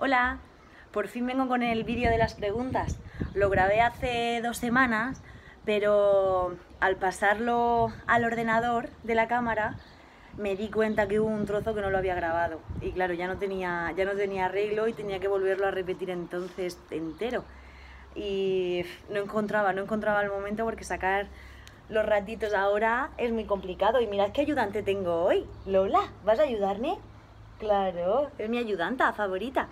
Hola, por fin vengo con el vídeo de las preguntas. Lo grabé hace dos semanas, pero al pasarlo al ordenador de la cámara me di cuenta que hubo un trozo que no lo había grabado. Y claro, ya no tenía, ya no tenía arreglo y tenía que volverlo a repetir entonces entero. Y no encontraba, no encontraba el momento porque sacar los ratitos ahora es muy complicado. Y mirad qué ayudante tengo hoy. Lola, ¿vas a ayudarme? Claro, es mi ayudanta favorita.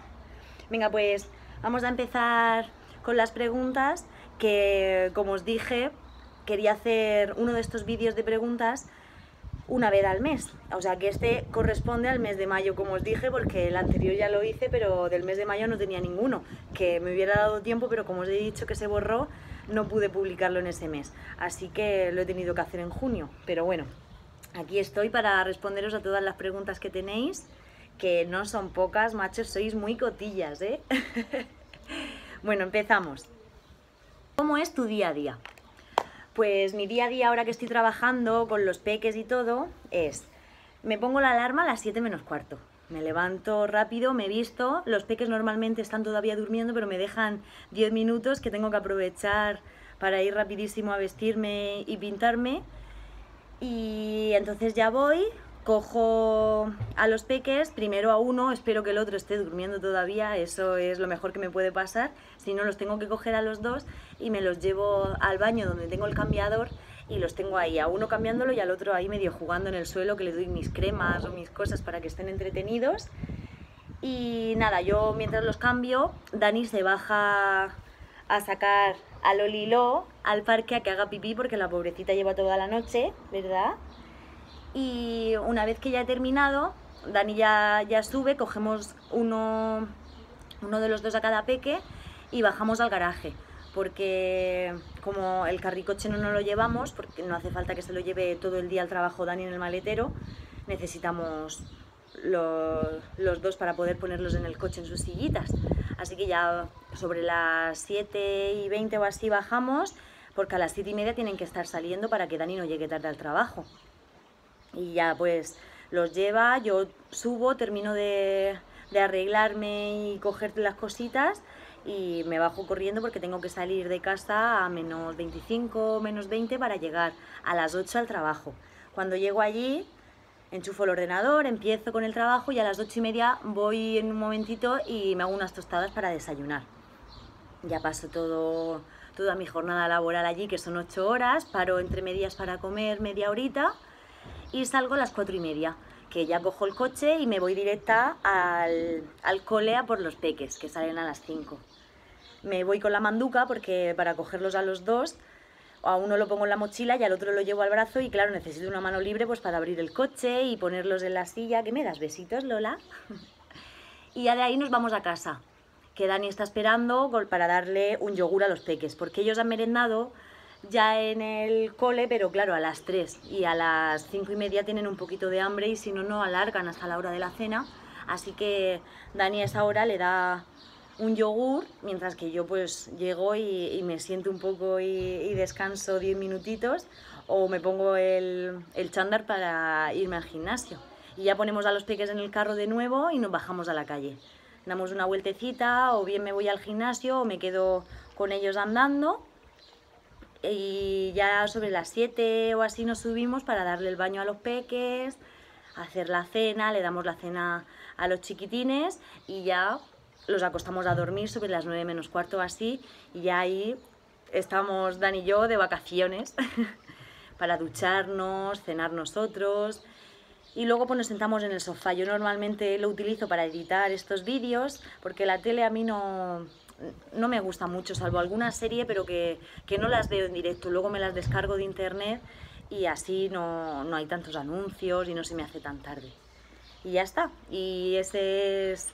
Venga, pues vamos a empezar con las preguntas que, como os dije, quería hacer uno de estos vídeos de preguntas una vez al mes. O sea que este corresponde al mes de mayo, como os dije, porque el anterior ya lo hice, pero del mes de mayo no tenía ninguno, que me hubiera dado tiempo, pero como os he dicho que se borró, no pude publicarlo en ese mes. Así que lo he tenido que hacer en junio. Pero bueno, aquí estoy para responderos a todas las preguntas que tenéis que no son pocas, machos, sois muy cotillas, ¿eh? bueno, empezamos. ¿Cómo es tu día a día? Pues mi día a día ahora que estoy trabajando con los peques y todo es, me pongo la alarma a las 7 menos cuarto. Me levanto rápido, me visto, los peques normalmente están todavía durmiendo, pero me dejan 10 minutos que tengo que aprovechar para ir rapidísimo a vestirme y pintarme. Y entonces ya voy, cojo a los peques, primero a uno, espero que el otro esté durmiendo todavía, eso es lo mejor que me puede pasar, si no los tengo que coger a los dos y me los llevo al baño donde tengo el cambiador y los tengo ahí, a uno cambiándolo y al otro ahí medio jugando en el suelo, que les doy mis cremas o mis cosas para que estén entretenidos. Y nada, yo mientras los cambio, Dani se baja a sacar a Lolilo al parque a que haga pipí porque la pobrecita lleva toda la noche, ¿verdad? Y una vez que ya he terminado, Dani ya, ya sube, cogemos uno, uno de los dos a cada peque y bajamos al garaje porque como el carricoche no nos lo llevamos, porque no hace falta que se lo lleve todo el día al trabajo Dani en el maletero, necesitamos los, los, dos para poder ponerlos en el coche en sus sillitas. Así que ya sobre las 7 y 20 o así bajamos, porque a las 7 y media tienen que estar saliendo para que Dani no llegue tarde al trabajo y ya pues los lleva, yo subo, termino de, arreglarme y coger las cositas y me bajo corriendo porque tengo que salir de casa a menos 25, menos 20 para llegar a las 8 al trabajo. Cuando llego allí, enchufo el ordenador, empiezo con el trabajo y a las 8 y media voy en un momentito y me hago unas tostadas para desayunar. Ya paso todo, toda mi jornada laboral allí, que son 8 horas, paro entre medias para comer media horita salgo a las cuatro y media, que ya cojo el coche y me voy directa al, al por los peques, que salen a las 5. Me voy con la manduca porque para cogerlos a los dos, a uno lo pongo en la mochila y al otro lo llevo al brazo y claro, necesito una mano libre pues para abrir el coche y ponerlos en la silla. ¿Que me das besitos, Lola? y ya de ahí nos vamos a casa, que Dani está esperando para darle un yogur a los peques, porque ellos han merendado ya en el cole, pero claro, a las 3 y a las 5 y media tienen un poquito de hambre y si no, no alargan hasta la hora de la cena. Así que Dani a esa hora le da un yogur, mientras que yo pues llego y, me siento un poco y, descanso 10 minutitos o me pongo el, el chándar para irme al gimnasio. Y ya ponemos a los peques en el carro de nuevo y nos bajamos a la calle. Damos una vueltecita o bien me voy al gimnasio o me quedo con ellos andando y ya sobre las 7 o así nos subimos para darle el baño a los peques, hacer la cena, le damos la cena a los chiquitines y ya los acostamos a dormir sobre las 9 menos cuarto o así y ya ahí estamos Dan y yo de vacaciones para ducharnos, cenar nosotros y luego pues nos sentamos en el sofá. Yo normalmente lo utilizo para editar estos vídeos porque la tele a mí no, no me gusta mucho, salvo alguna serie, pero que, no las veo en directo. Luego me las descargo de internet y así no, no hay tantos anuncios y no se me hace tan tarde. Y ya está. Y ese es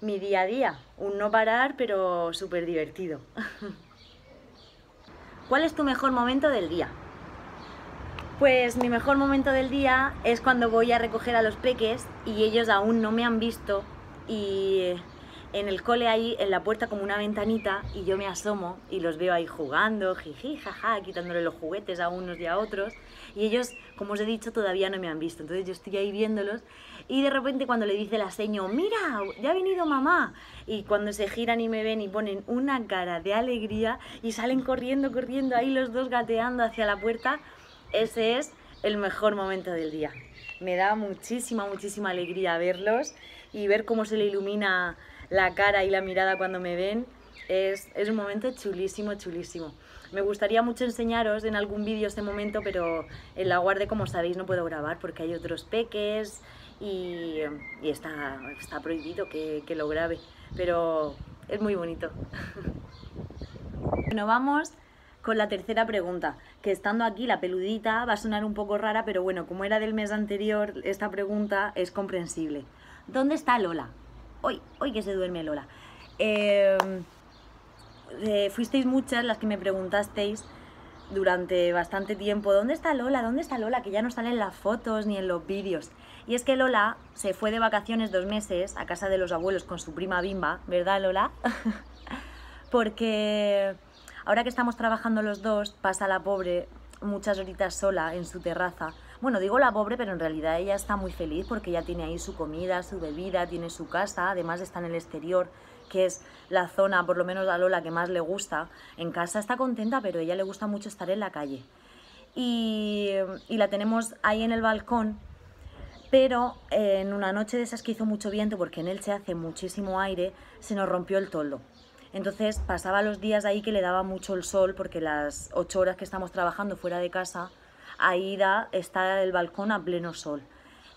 mi día a día. Un no parar, pero súper divertido. ¿Cuál es tu mejor momento del día? Pues mi mejor momento del día es cuando voy a recoger a los peques y ellos aún no me han visto y en el cole ahí en la puerta como una ventanita y yo me asomo y los veo ahí jugando, jiji, jaja, quitándole los juguetes a unos y a otros. Y ellos, como os he dicho, todavía no me han visto. Entonces yo estoy ahí viéndolos y de repente cuando le dice la seño, mira, ya ha venido mamá. Y cuando se giran y me ven y ponen una cara de alegría y salen corriendo, corriendo ahí los dos gateando hacia la puerta, ese es el mejor momento del día. Me da muchísima, muchísima alegría verlos y ver cómo se le ilumina la cara y la mirada cuando me ven. Es, un momento chulísimo, chulísimo. Me gustaría mucho enseñaros en algún vídeo este momento, pero en la guardia, como sabéis, no puedo grabar porque hay otros peques y, está prohibido que, que lo grabe. Pero es muy bonito. bueno, vamos con la tercera pregunta, que estando aquí la peludita va a sonar un poco rara, pero bueno, como era del mes anterior, esta pregunta es comprensible. ¿Dónde está Lola? Hoy, hoy que se duerme Lola. Em, eh, fuisteis muchas las que me preguntasteis durante bastante tiempo, ¿dónde está Lola? ¿Dónde está Lola? Que ya no salen las fotos ni en los vídeos. Y es que Lola se fue de vacaciones dos meses a casa de los abuelos con su prima Bimba, ¿verdad Lola? Porque ahora que estamos trabajando los dos, pasa la pobre muchas horitas sola en su terraza. Bueno, digo la pobre, pero en realidad ella está muy feliz porque ya tiene ahí su comida, su bebida, tiene su casa, además está en el exterior, que es la zona, por lo menos a Lola, que más le gusta. En casa está contenta, pero a ella le gusta mucho estar en la calle. Y, la tenemos ahí en el balcón, pero en una noche de esas que hizo mucho viento, porque en se hace muchísimo aire, se nos rompió el toldo. Entonces pasaba los días ahí que le daba mucho el sol porque las ocho horas que estamos trabajando fuera de casa, ahí da, está el balcón a pleno sol.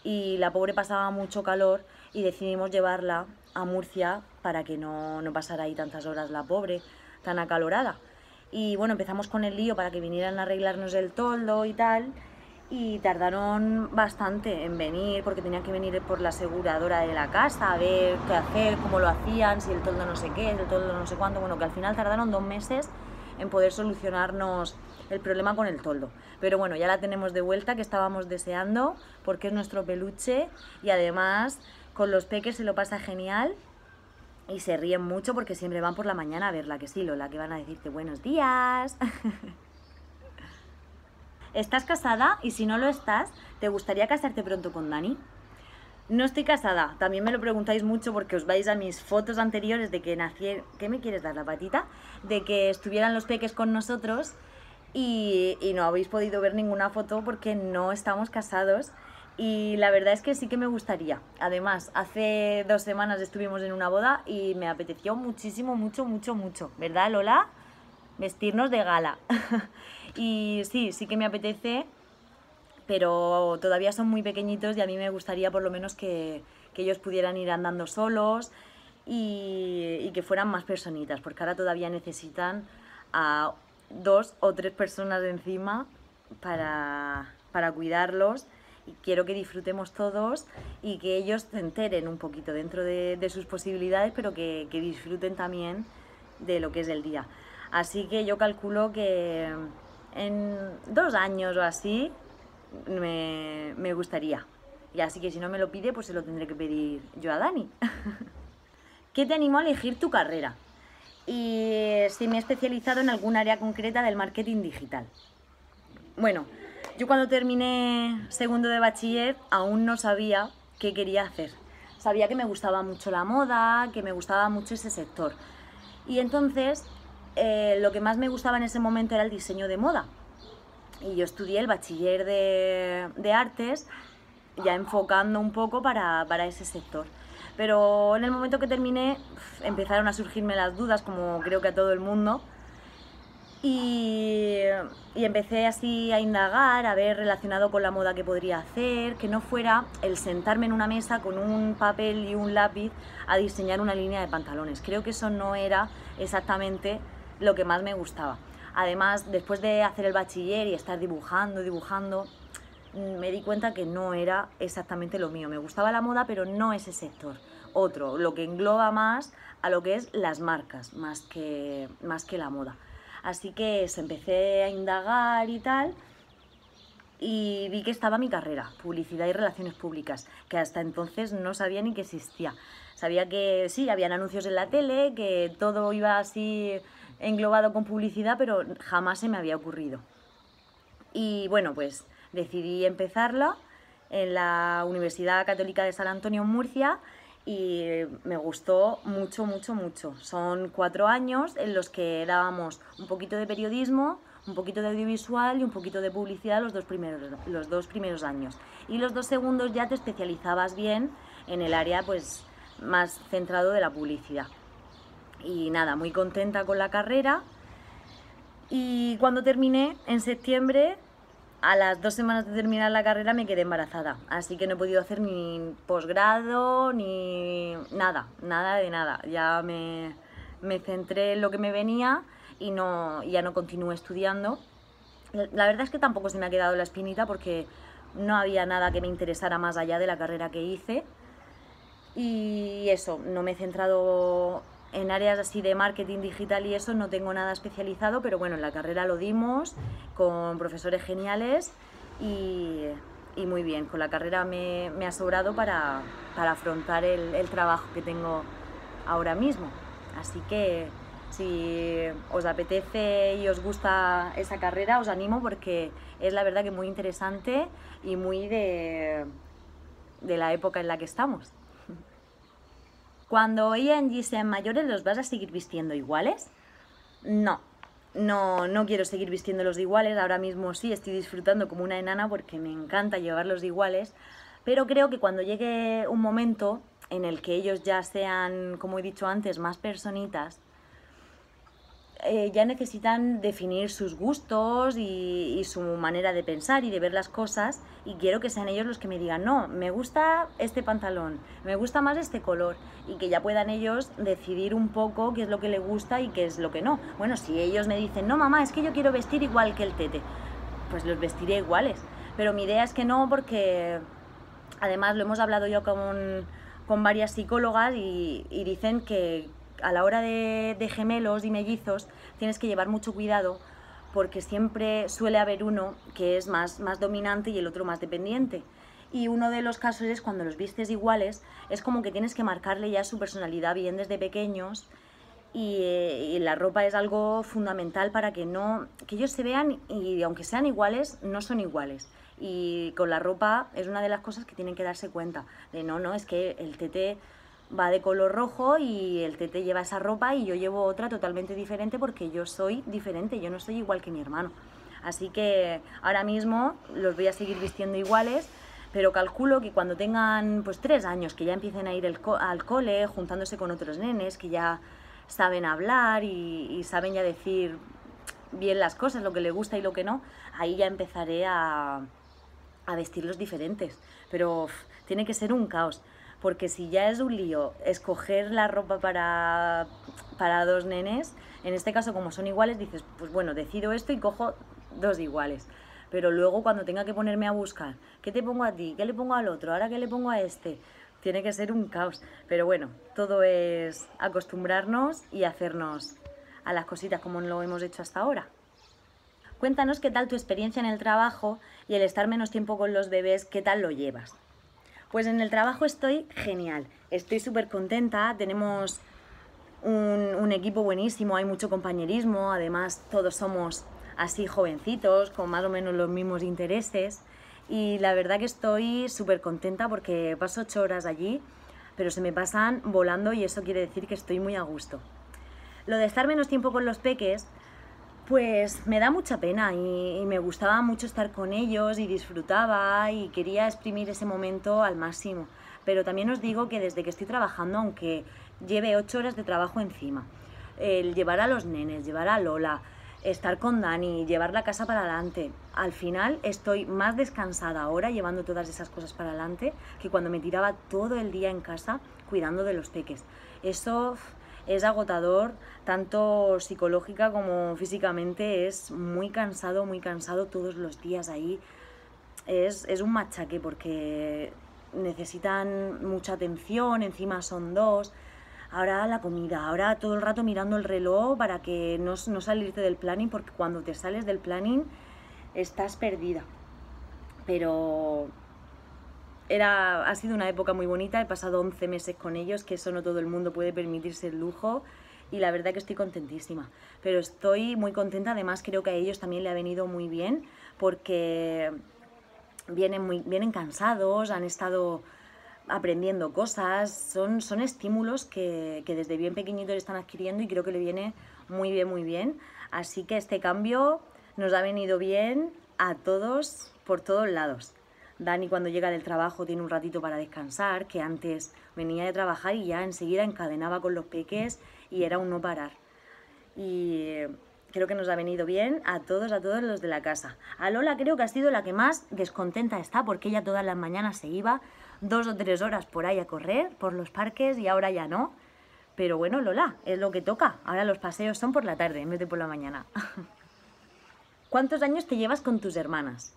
Y la pobre pasaba mucho calor y decidimos llevarla a Murcia para que no, no pasara ahí tantas horas la pobre, tan acalorada. Y bueno, empezamos con el lío para que vinieran a arreglarnos el toldo y tal y tardaron bastante en venir porque tenían que venir por la aseguradora de la casa a ver qué hacer, cómo lo hacían, si el toldo no sé qué, el toldo no sé cuánto, bueno, que al final tardaron dos meses en poder solucionarnos el problema con el toldo. Pero bueno, ya la tenemos de vuelta que estábamos deseando porque es nuestro peluche y además con los peques se lo pasa genial y se ríen mucho porque siempre van por la mañana a verla, que sí, Lola, que van a decirte buenos días. ¿Estás casada? Y si no lo estás, ¿te gustaría casarte pronto con Dani? No estoy casada, también me lo preguntáis mucho porque os vais a mis fotos anteriores de que nací... ¿Qué me quieres dar la patita? De que estuvieran los peques con nosotros y, no habéis podido ver ninguna foto porque no estamos casados y la verdad es que sí que me gustaría. Además, hace dos semanas estuvimos en una boda y me apeteció muchísimo, mucho, mucho, mucho. ¿Verdad, Lola? Vestirnos de gala. Y sí, sí que me apetece, pero todavía son muy pequeñitos y a mí me gustaría por lo menos que, que ellos pudieran ir andando solos y, y, que fueran más personitas, porque ahora todavía necesitan a dos o tres personas encima para, para cuidarlos y quiero que disfrutemos todos y que ellos se enteren un poquito dentro de, de sus posibilidades, pero que, que disfruten también de lo que es el día. Así que yo calculo que en dos años o así me, me, gustaría. Y así que si no me lo pide, pues se lo tendré que pedir yo a Dani. ¿Qué te animó a elegir tu carrera? Y si me he especializado en algún área concreta del marketing digital. Bueno, yo cuando terminé segundo de bachiller aún no sabía qué quería hacer. Sabía que me gustaba mucho la moda, que me gustaba mucho ese sector. Y entonces eh, lo que más me gustaba en ese momento era el diseño de moda. Y yo estudié el bachiller de, de artes, ya enfocando un poco para, para, ese sector. Pero en el momento que terminé empezaron a surgirme las dudas, como creo que a todo el mundo, y, y, empecé así a indagar, a ver relacionado con la moda que podría hacer, que no fuera el sentarme en una mesa con un papel y un lápiz a diseñar una línea de pantalones. Creo que eso no era exactamente lo que más me gustaba. Además, después de hacer el bachiller y estar dibujando, dibujando, me di cuenta que no era exactamente lo mío. Me gustaba la moda, pero no ese sector. Otro, lo que engloba más a lo que es las marcas, más que, más que la moda. Así que se empecé a indagar y tal, y vi que estaba mi carrera, Publicidad y Relaciones Públicas, que hasta entonces no sabía ni que existía. Sabía que sí, habían anuncios en la tele, que todo iba así englobado con publicidad, pero jamás se me había ocurrido. Y bueno, pues decidí empezarla en la Universidad Católica de San Antonio en Murcia y me gustó mucho, mucho, mucho. Son cuatro años en los que dábamos un poquito de periodismo, un poquito de audiovisual y un poquito de publicidad los dos primeros, los dos primeros años. Y los dos segundos ya te especializabas bien en el área pues, más centrado de la publicidad. Y nada, muy contenta con la carrera. Y cuando terminé, en septiembre, a las dos semanas de terminar la carrera me quedé embarazada, así que no he podido hacer ni posgrado ni nada, nada de nada. Ya me, me, centré en lo que me venía y no, ya no continué estudiando. La verdad es que tampoco se me ha quedado la espinita porque no había nada que me interesara más allá de la carrera que hice. Y eso, no me he centrado en áreas así de marketing digital y eso no tengo nada especializado, pero bueno, en la carrera lo dimos con profesores geniales y, muy bien. Con la carrera me, ha sobrado para, afrontar el, el, trabajo que tengo ahora mismo. Así que si os apetece y os gusta esa carrera, os animo porque es la verdad que muy interesante y muy de, de la época en la que estamos. Cuando ella y sean mayores, ¿los vas a seguir vistiendo iguales? No, no, no quiero seguir vistiéndolos iguales. Ahora mismo sí estoy disfrutando como una enana porque me encanta llevarlos iguales. Pero creo que cuando llegue un momento en el que ellos ya sean, como he dicho antes, más personitas, eh, ya necesitan definir sus gustos y, su manera de pensar y de ver las cosas y quiero que sean ellos los que me digan, no, me gusta este pantalón, me gusta más este color y que ya puedan ellos decidir un poco qué es lo que le gusta y qué es lo que no. Bueno, si ellos me dicen, no mamá, es que yo quiero vestir igual que el tete, pues los vestiré iguales. Pero mi idea es que no porque además lo hemos hablado yo con, con varias psicólogas y dicen que a la hora de, gemelos y mellizos tienes que llevar mucho cuidado porque siempre suele haber uno que es más, más dominante y el otro más dependiente. Y uno de los casos es cuando los vistes iguales, es como que tienes que marcarle ya su personalidad bien desde pequeños y, y, la ropa es algo fundamental para que no que ellos se vean y aunque sean iguales no son iguales y con la ropa es una de las cosas que tienen que darse cuenta de no no es que el tete va de color rojo y el tete lleva esa ropa y yo llevo otra totalmente diferente porque yo soy diferente, yo no soy igual que mi hermano. Así que ahora mismo los voy a seguir vistiendo iguales, pero calculo que cuando tengan pues tres años, que ya empiecen a ir al cole, juntándose con otros nenes, que ya saben hablar y, saben ya decir bien las cosas, lo que le gusta y lo que no, ahí ya empezaré a, a vestirlos diferentes. Pero tiene que ser un caos porque si ya es un lío escoger la ropa para, para dos nenes, en este caso como son iguales, dices, pues bueno, decido esto y cojo dos iguales. Pero luego cuando tenga que ponerme a buscar, ¿qué te pongo a ti? ¿Qué le pongo al otro? ¿Ahora qué le pongo a este? Tiene que ser un caos. Pero bueno, todo es acostumbrarnos y hacernos a las cositas como lo hemos hecho hasta ahora. Cuéntanos qué tal tu experiencia en el trabajo y el estar menos tiempo con los bebés, qué tal lo llevas. Pues en el trabajo estoy genial, estoy súper contenta, tenemos un, equipo buenísimo, hay mucho compañerismo, además todos somos así jovencitos, con más o menos los mismos intereses y la verdad que estoy súper contenta porque paso ocho horas allí, pero se me pasan volando y eso quiere decir que estoy muy a gusto. Lo de estar menos tiempo con los peques pues me da mucha pena y, me gustaba mucho estar con ellos y disfrutaba y quería exprimir ese momento al máximo. Pero también os digo que desde que estoy trabajando, aunque lleve ocho horas de trabajo encima, el llevar a los nenes, llevar a Lola, estar con Dani, llevar la casa para adelante, al final estoy más descansada ahora llevando todas esas cosas para adelante que cuando me tiraba todo el día en casa cuidando de los peques. Eso es agotador, tanto psicológica como físicamente, es muy cansado, muy cansado todos los días ahí. Es, un machaque porque necesitan mucha atención, encima son dos. Ahora la comida, ahora todo el rato mirando el reloj para que no, no salirte del planning, porque cuando te sales del planning estás perdida. pero era, ha sido una época muy bonita, he pasado 11 meses con ellos, que eso no todo el mundo puede permitirse el lujo y la verdad que estoy contentísima. Pero estoy muy contenta, además creo que a ellos también le ha venido muy bien porque vienen, muy, vienen cansados, han estado aprendiendo cosas, son, son estímulos que, que desde bien pequeñitos están adquiriendo y creo que le viene muy bien, muy bien. Así que este cambio nos ha venido bien a todos por todos lados. Dani cuando llega del trabajo tiene un ratito para descansar, que antes venía de trabajar y ya enseguida encadenaba con los peques y era un no parar. Y creo que nos ha venido bien a todos, a todos los de la casa. A Lola creo que ha sido la que más descontenta está porque ella todas las mañanas se iba dos o tres horas por ahí a correr por los parques y ahora ya no. Pero bueno, Lola, es lo que toca. Ahora los paseos son por la tarde en vez de por la mañana. ¿Cuántos años te llevas con tus hermanas?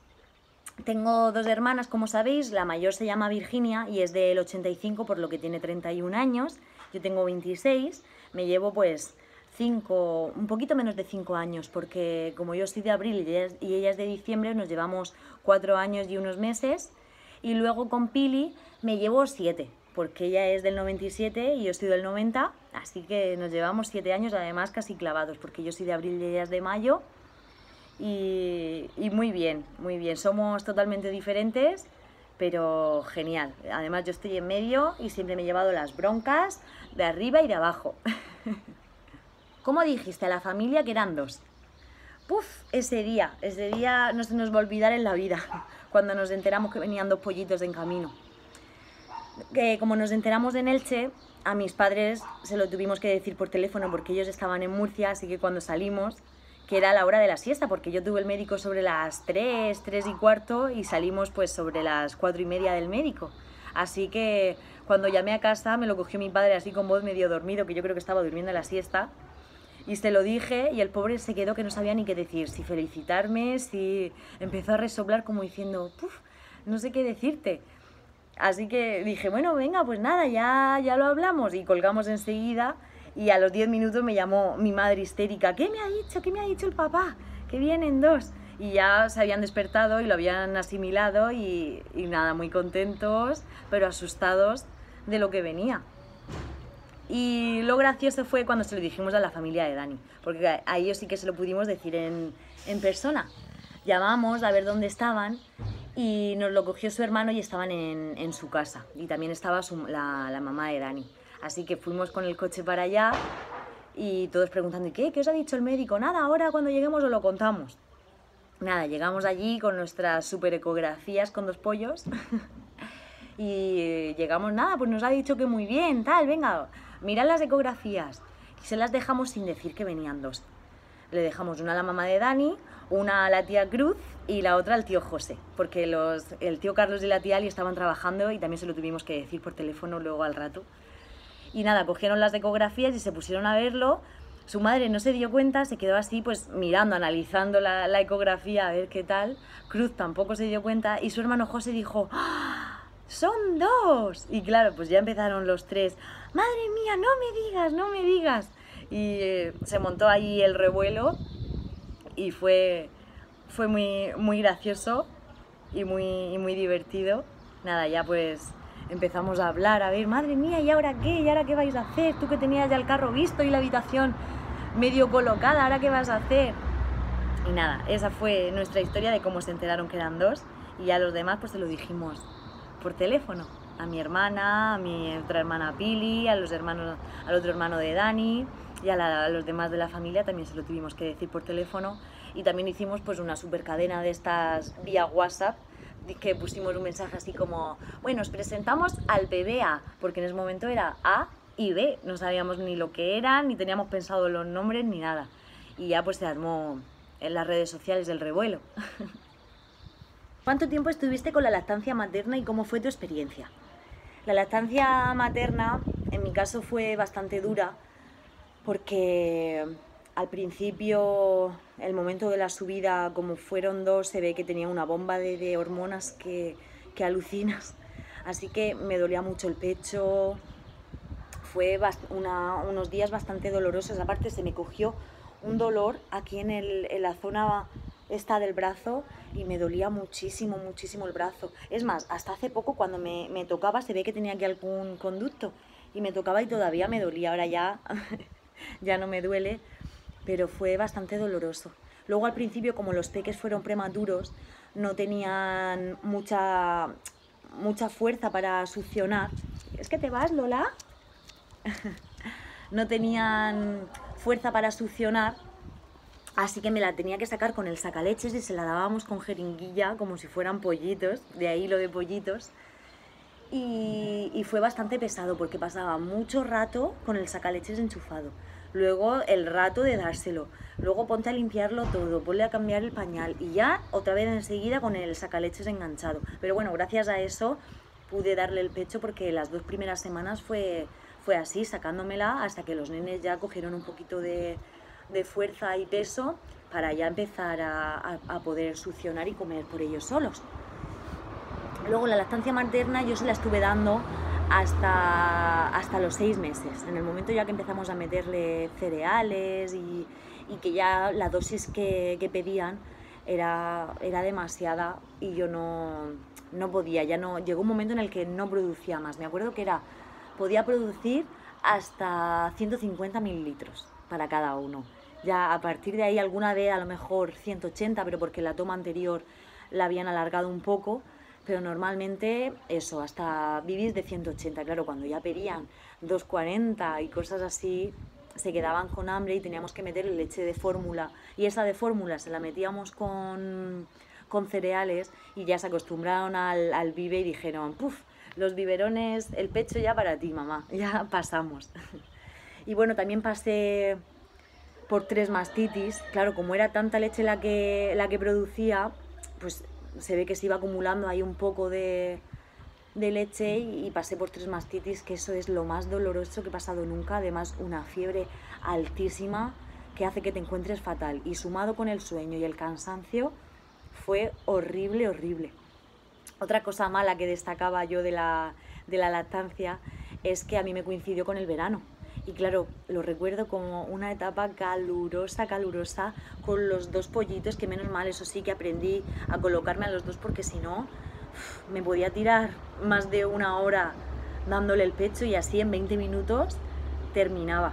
Tengo dos hermanas, como sabéis, la mayor se llama Virginia y es del 85, por lo que tiene 31 años. Yo tengo 26, me llevo pues 5, un poquito menos de 5 años, porque como yo soy de abril y ella, es de diciembre, nos llevamos 4 años y unos meses. Y luego con Pili me llevo 7, porque ella es del 97 y yo soy del 90, así que nos llevamos 7 años, además casi clavados, porque yo soy de abril y ella es de mayo. Y, muy bien, muy bien. Somos totalmente diferentes, pero genial. Además yo estoy en medio y siempre me he llevado las broncas de arriba y de abajo. ¿Cómo dijiste a la familia que eran dos? Puf, ese día, ese día no se nos va a olvidar en la vida, cuando nos enteramos que venían dos pollitos en camino. Que como nos enteramos en Elche, a mis padres se lo tuvimos que decir por teléfono porque ellos estaban en Murcia, así que cuando salimos, que era la hora de la siesta, porque yo tuve el médico sobre las 3, 3 y cuarto y salimos pues sobre las 4 y media del médico. Así que cuando llamé a casa me lo cogió mi padre así con voz medio dormido, que yo creo que estaba durmiendo en la siesta, y se lo dije y el pobre se quedó que no sabía ni qué decir, si felicitarme, si empezó a resoblar como diciendo, Puf, no sé qué decirte. Así que dije, bueno, venga, pues nada, ya, ya lo hablamos y colgamos enseguida y a los 10 minutos me llamó mi madre histérica, ¿qué me ha dicho? ¿Qué me ha dicho el papá? Que vienen dos. Y ya se habían despertado y lo habían asimilado y, nada, muy contentos, pero asustados de lo que venía. Y lo gracioso fue cuando se lo dijimos a la familia de Dani, porque a ellos sí que se lo pudimos decir en, en persona. Llamamos a ver dónde estaban y nos lo cogió su hermano y estaban en, su casa. Y también estaba la, la, mamá de Dani. Así que fuimos con el coche para allá y todos preguntando, ¿qué? ¿Qué os ha dicho el médico? Nada, ahora cuando lleguemos os lo contamos. Nada, llegamos allí con nuestras super ecografías con dos pollos y llegamos, nada, pues nos ha dicho que muy bien, tal, venga, mirad las ecografías. Y se las dejamos sin decir que venían dos. Le dejamos una a la mamá de Dani, una a la tía Cruz y la otra al tío José, porque los, el tío Carlos y la tía Ali estaban trabajando y también se lo tuvimos que decir por teléfono luego al rato. Y nada, cogieron las ecografías y se pusieron a verlo. Su madre no se dio cuenta, se quedó así pues mirando, analizando la, la ecografía a ver qué tal. Cruz tampoco se dio cuenta y su hermano José dijo, ¡Ah! ¡Son dos! Y claro, pues ya empezaron los tres, madre mía, no me digas, no me digas. Y eh, se montó ahí el revuelo y fue, fue muy, muy gracioso y muy, y muy divertido. Nada, ya pues empezamos a hablar, a ver, madre mía, ¿y ahora qué? ¿Y ahora qué vais a hacer? Tú que tenías ya el carro visto y la habitación medio colocada, ¿ahora qué vas a hacer? Y nada, esa fue nuestra historia de cómo se enteraron que eran dos y a los demás pues se lo dijimos por teléfono a mi hermana, a mi otra hermana Pili, a los hermanos, al otro hermano de Dani y a, los demás de la familia también se lo tuvimos que decir por teléfono y también hicimos pues una super cadena de estas vía WhatsApp que pusimos un mensaje así como, bueno, os presentamos al bebé A, porque en ese momento era A y B, no sabíamos ni lo que eran, ni teníamos pensado los nombres, ni nada. Y ya pues se armó en las redes sociales del revuelo. ¿Cuánto tiempo estuviste con la lactancia materna y cómo fue tu experiencia? La lactancia materna en mi caso fue bastante dura porque al principio, el momento de la subida, como fueron dos, se ve que tenía una bomba de, hormonas que, que, alucinas. Así que me dolía mucho el pecho. Fue unos días bastante dolorosos. Aparte, se me cogió un dolor aquí en, el, en la zona esta del brazo y me dolía muchísimo, muchísimo el brazo. Es más, hasta hace poco cuando me, me tocaba se ve que tenía aquí algún conducto y me tocaba y todavía me dolía. Ahora ya, ya no me duele, pero fue bastante doloroso. Luego al principio, como los peques fueron prematuros, no tenían mucha, mucha fuerza para succionar. ¿Es que te vas, Lola? no tenían fuerza para succionar Así que me la tenía que sacar con el sacaleches y se la dábamos con jeringuilla como si fueran pollitos, de ahí lo de pollitos. Y, fue bastante pesado porque pasaba mucho rato con el sacaleches enchufado. Luego el rato de dárselo. Luego ponte a limpiarlo todo, ponle a cambiar el pañal y ya otra vez enseguida con el sacaleches enganchado. Pero bueno, gracias a eso pude darle el pecho porque las dos primeras semanas fue, fue así, sacándomela hasta que los nenes ya cogieron un poquito de, de fuerza y peso para ya empezar a, poder succionar y comer por ellos solos. Luego la lactancia materna yo se la estuve dando hasta, hasta los seis meses. En el momento ya que empezamos a meterle cereales y, que ya la dosis que, pedían era, era demasiada y yo no, no podía, ya no, llegó un momento en el que no producía más. Me acuerdo que era, podía producir hasta 150 mililitros para cada uno. Ya a partir de ahí alguna vez a lo mejor 180, pero porque la toma anterior la habían alargado un poco, pero normalmente eso, hasta vivir de 180. Claro, cuando ya pedían 240 y cosas así, se quedaban con hambre y teníamos que meter leche de fórmula. Y esa de fórmula se la metíamos con, con cereales y ya se acostumbraron al, al vive y dijeron, puf, los biberones, el pecho ya para ti, mamá, ya pasamos. y bueno, también pasé por tres mastitis. Claro, como era tanta leche la que, la que producía, pues se ve que se iba acumulando ahí un poco de, leche y, pasé por tres mastitis, que eso es lo más doloroso que he pasado nunca. Además, una fiebre altísima que hace que te encuentres fatal. Y sumado con el sueño y el cansancio, fue horrible, horrible. Otra cosa mala que destacaba yo de la, de la lactancia es que a mí me coincidió con el verano. Y claro, lo recuerdo como una etapa calurosa, calurosa, con los dos pollitos, que menos mal, eso sí que aprendí a colocarme a los dos porque si no, me podía tirar más de una hora dándole el pecho y así en 20 minutos terminaba.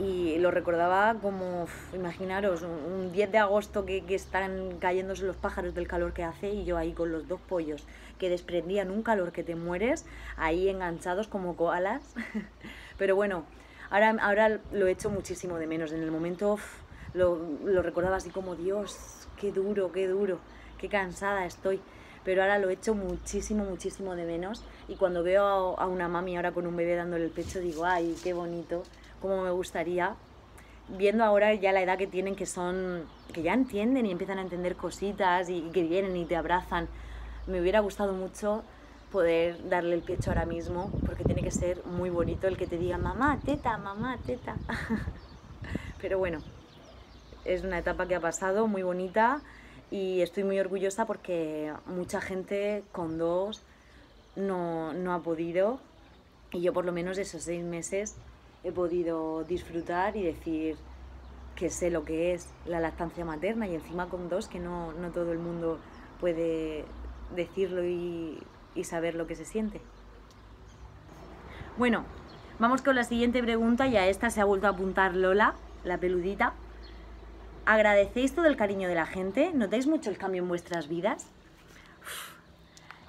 Y lo recordaba como, imaginaros, un 10 de agosto que, están cayéndose los pájaros del calor que hace y yo ahí con los dos pollos que desprendían un calor que te mueres, ahí enganchados como koalas. Pero bueno, ahora, ahora lo he hecho muchísimo de menos. En el momento lo, lo recordaba así como, Dios, qué duro, qué duro, qué cansada estoy pero ahora lo he hecho muchísimo, muchísimo de menos. Y cuando veo a, una mami ahora con un bebé dándole el pecho, digo, ay, qué bonito, cómo me gustaría. Viendo ahora ya la edad que tienen, que son, que ya entienden y empiezan a entender cositas y que vienen y te abrazan, me hubiera gustado mucho poder darle el pecho ahora mismo, porque tiene que ser muy bonito el que te diga mamá, teta, mamá, teta. Pero bueno, es una etapa que ha pasado muy bonita y estoy muy orgullosa porque mucha gente con dos no, no ha podido y yo por lo menos esos seis meses he podido disfrutar y decir que sé lo que es la lactancia materna y encima con dos que no, no todo el mundo puede decirlo y saber lo que se siente. Bueno, vamos con la siguiente pregunta y a esta se ha vuelto a apuntar Lola, la peludita. ¿Agradecéis todo el cariño de la gente? ¿Notáis mucho el cambio en vuestras vidas?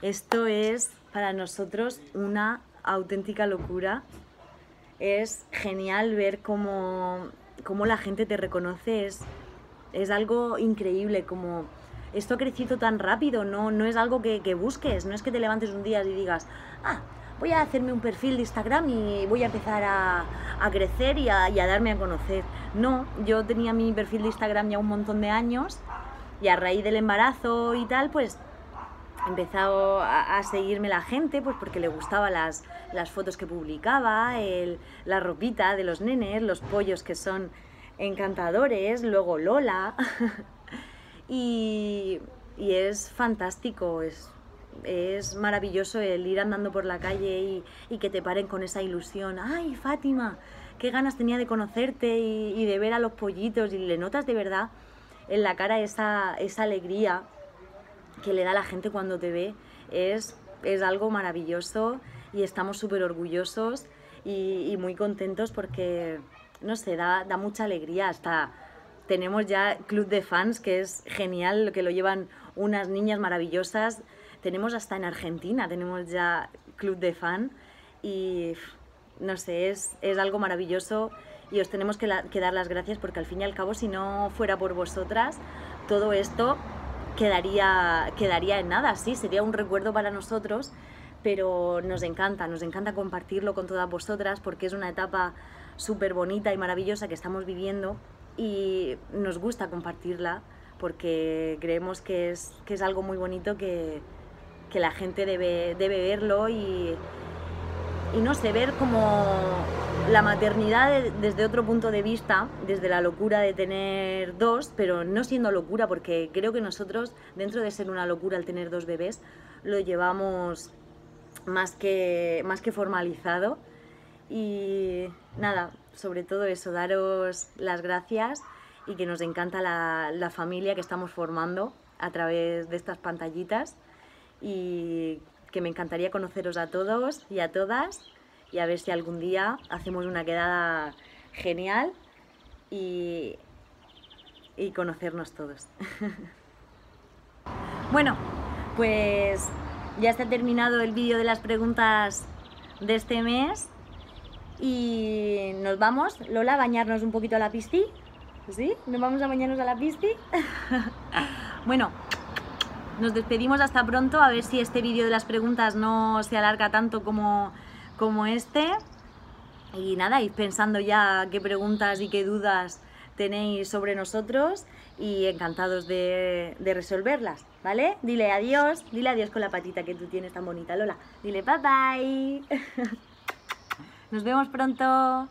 Esto es para nosotros una auténtica locura. Es genial ver cómo, cómo la gente te reconoce. Es, es algo increíble, como esto ha crecido tan rápido, no, no es algo que, busques, no es que te levantes un día y digas, ah, voy a hacerme un perfil de Instagram y voy a empezar a, crecer y a, darme a conocer. No, yo tenía mi perfil de Instagram ya un montón de años y a raíz del embarazo y tal, pues empezado a, seguirme la gente, pues porque le gustaban las, las fotos que publicaba, el, la ropita de los nenes, los pollos que son encantadores, luego Lola. y, es fantástico, es, es maravilloso el ir andando por la calle y, que te paren con esa ilusión. ¡Ay, Fátima! ¡Qué ganas tenía de conocerte y, de ver a los pollitos! Y le notas de verdad en la cara esa, esa alegría que le da la gente cuando te ve es, es algo maravilloso y estamos súper orgullosos y, muy contentos porque, no sé, da, da mucha alegría. Hasta tenemos ya club de fans que es genial, que lo llevan unas niñas maravillosas. Tenemos hasta en Argentina, tenemos ya club de fan y no sé, es, es algo maravilloso y os tenemos que, dar las gracias porque al fin y al cabo si no fuera por vosotras todo esto quedaría, quedaría en nada, sí, sería un recuerdo para nosotros, pero nos encanta, nos encanta compartirlo con todas vosotras porque es una etapa súper bonita y maravillosa que estamos viviendo y nos gusta compartirla porque creemos que es, que es algo muy bonito que, que la gente debe, debe verlo y, y no sé, ver como la maternidad desde otro punto de vista, desde la locura de tener dos, pero no siendo locura, porque creo que nosotros, dentro de ser una locura el tener dos bebés, lo llevamos más que, más que formalizado. Y nada, sobre todo eso, daros las gracias y que nos encanta la, la familia que estamos formando a través de estas pantallitas y que me encantaría conoceros a todos y a todas y a ver si algún día hacemos una quedada genial y, y conocernos todos. bueno, pues ya está terminado el vídeo de las preguntas de este mes y nos vamos, Lola, a bañarnos un poquito a la pisti. ¿Sí? ¿Nos vamos a bañarnos a la pisti? bueno, nos despedimos hasta pronto, a ver si este vídeo de las preguntas no se alarga tanto como, como este. Y nada, id pensando ya qué preguntas y qué dudas tenéis sobre nosotros y encantados de, de, resolverlas, ¿vale? Dile adiós, dile adiós con la patita que tú tienes tan bonita, Lola. Dile bye bye. Nos vemos pronto.